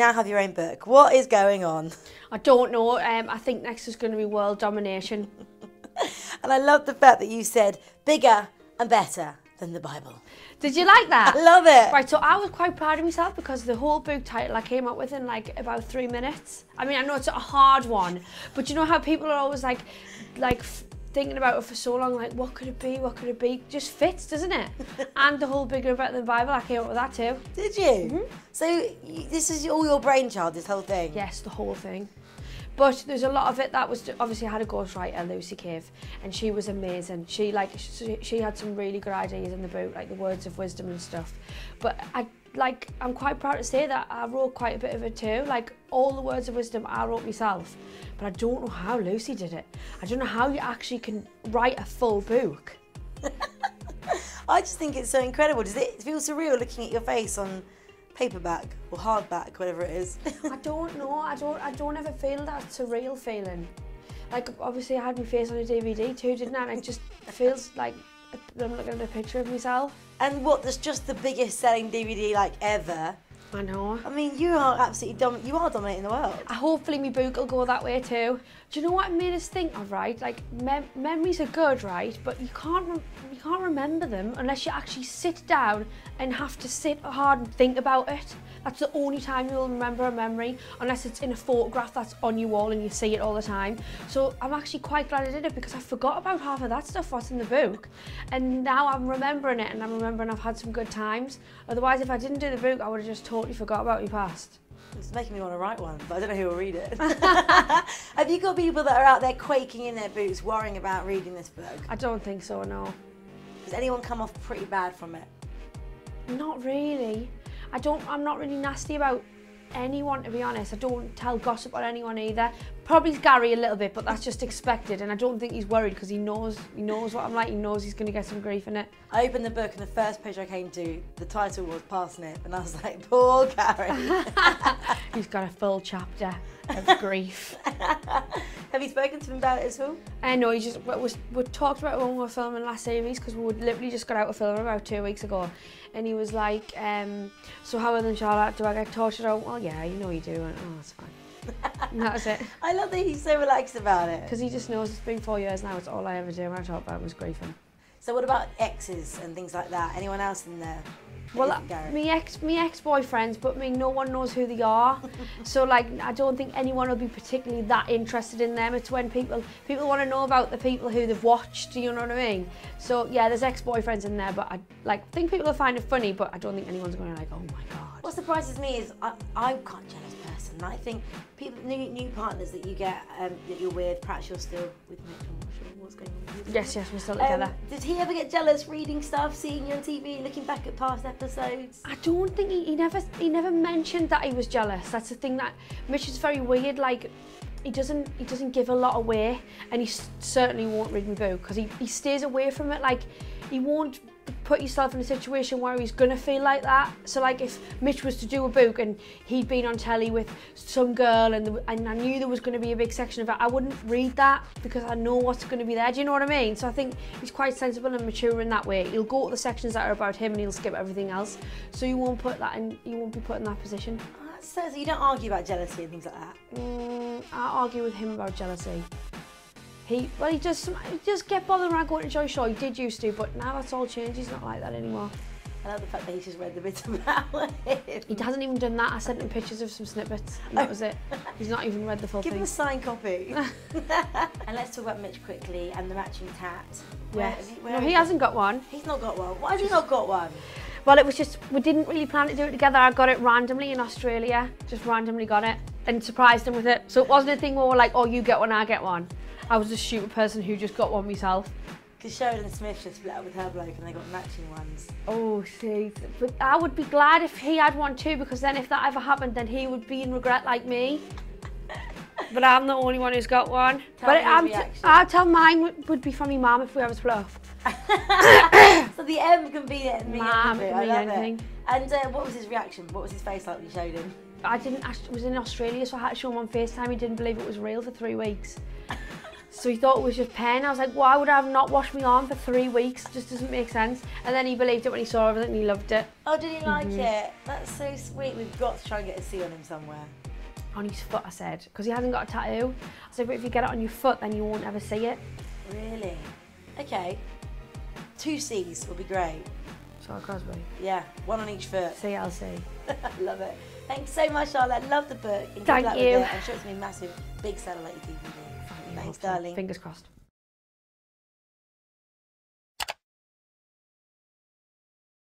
now have your own book. What is going on? I don't know. Um, I think next is going to be world domination. And I love the fact that you said bigger and better than the Bible. Did you like that? I love it. Right, so I was quite proud of myself because the whole book title I came up with in like about three minutes. I mean, I know it's a hard one, but you know how people are always like, like thinking about it for so long, like what could it be, what could it be? Just fits, doesn't it? and the whole bigger about the Bible, I came up with that too. Did you? Mm-hmm. So this is all your brainchild, this whole thing. Yes, the whole thing. But there's a lot of it that was obviously I had a ghostwriter, Lucy Cave, and she was amazing. She like she, she had some really good ideas in the book, like the words of wisdom and stuff. But I like I'm quite proud to say that I wrote quite a bit of it too. Like all the words of wisdom I wrote myself, but I don't know how Lucy did it. I don't know how you actually can write a full book. I just think it's so incredible. Does it feel surreal looking at your face on paperback or hardback, whatever it is? I don't know. I don't. I don't ever feel that surreal feeling. Like obviously I had my face on a DVD too, didn't I? And it just feels like I'm looking at a picture of myself. and what? That's just the biggest selling DVD like ever. I know. I mean, you are absolutely dom- You are dominating the world. I hopefully my book will go that way too. Do you know what made us think of, right? Like mem- memories are good, right? But you can't can't remember them unless you actually sit down and have to sit hard and think about it. That's the only time you'll remember a memory, unless it's in a photograph that's on your wall and you see it all the time. So I'm actually quite glad I did it because I forgot about half of that stuff what's in the book, and now I'm remembering it and I'm remembering I've had some good times. Otherwise, if I didn't do the book, I would have just totally forgot about my past. It's making me want to write one, but I don't know who will read it. Have you got people that are out there quaking in their boots, worrying about reading this book? I don't think so, no. Does anyone come off pretty bad from it? Not really. I don't. I'm not really nasty about anyone to be honest. I don't tell gossip on anyone either. Probably Gary a little bit, but that's just expected. And I don't think he's worried because he knows he knows what I'm like. He knows he's going to get some grief in it. I opened the book and the first page I came to, the title was Parsnip, and I was like, poor Gary. He's got a full chapter of grief. Have you spoken to him about it at all? I know he just we, we talked about it when we were filming last series because we literally just got out of filming about two weeks ago, and he was like, um, "So how other than Charlotte do I get tortured?" out?" well, yeah, you know you do. And, oh, that's fine. and that was it. I love that he's so relaxed about it. Because he just knows it's been four years now. It's all I ever do when I talk about was grieving. So what about exes and things like that? Anyone else in there? Well, me ex, me ex-boyfriends, but me, no one knows who they are. so like, I don't think anyone will be particularly that interested in them. It's when people people want to know about the people who they've watched. You know what I mean? So yeah, there's ex-boyfriends in there, but I like think people will find it funny, but I don't think anyone's going to like, oh my god. What surprises me is I, I'm quite a jealous person. I think people, new, new partners that you get um, that you're with, perhaps you're still with Mitch, I'm not sure what's going on. Yes, yes, we're still Um, together. did he ever get jealous reading stuff, seeing you on TV, looking back at past episodes? I don't think he, he never he never mentioned that he was jealous. That's the thing that Mitch is very weird. Like he doesn't he doesn't give a lot away, and he certainly won't read my book because he, he stays away from it. Like he won't put yourself in a situation where he's gonna feel like that. So like if Mitch was to do a book and he'd been on telly with some girl and, the, and I knew there was gonna be a big section of it, I wouldn't read that because I know what's gonna be there. Do you know what I mean? So I think he's quite sensible and mature in that way. He'll go to the sections that are about him and he'll skip everything else. So you won't put that in. You won't be put in that position. Oh, so you don't argue about jealousy and things like that. Mm, I argue with him about jealousy. He well, he just he just get bothered when I go to Geordie Shore. He did used to, but now that's all changed. He's not like that anymore. I love the fact that he's just read the bit about him. He hasn't even done that. I sent him pictures of some snippets, and that was it. He's not even read the full Give him a signed copy. and let's talk about Mitch quickly and the matching tat. Where- Yes. where No, is he hasn't got one. He's not got one. Why has he not got one? Well, it was just we didn't really plan to do it together. I got it randomly in Australia. Just randomly got it and surprised him with it. So it wasn't a thing where we're like, oh, you get one, I get one. I was a stupid person who just got one myself. Because Sheridan Smith just split up with her bloke and they got matching ones. Oh, see, but I would be glad if he had one too, because then if that ever happened, then he would be in regret like me. But I'm the only one who's got one. Tell but I'm reaction. I'll tell mine would, be from my mum if we ever split up. So the M can be it. Mum, everything. I can mean love anything. it. And uh, what was his reaction? What was his face like when you showed him? I didn't. I was in Australia, so I had to show him on FaceTime. He didn't believe it was real for three weeks. So he thought it was just pen. I was like, why would I have not washed my arm for three weeks? It just doesn't make sense. And then he believed it when he saw everything and he loved it. Oh, did he like it? That's so sweet. We've got to try and get a a C on him somewhere. On his foot, I said, because he hasn't got a tattoo. I said, but if you get it on your foot, then you won't ever see it. Really? Okay. Two C's would be great. So Crosby. Yeah, one on each foot. CLC. Love it. Thanks so much, Charlotte. Love the book. And Thank you. I'm sure it's going to be a massive, big your DVD. Thanks, darling. Fingers crossed.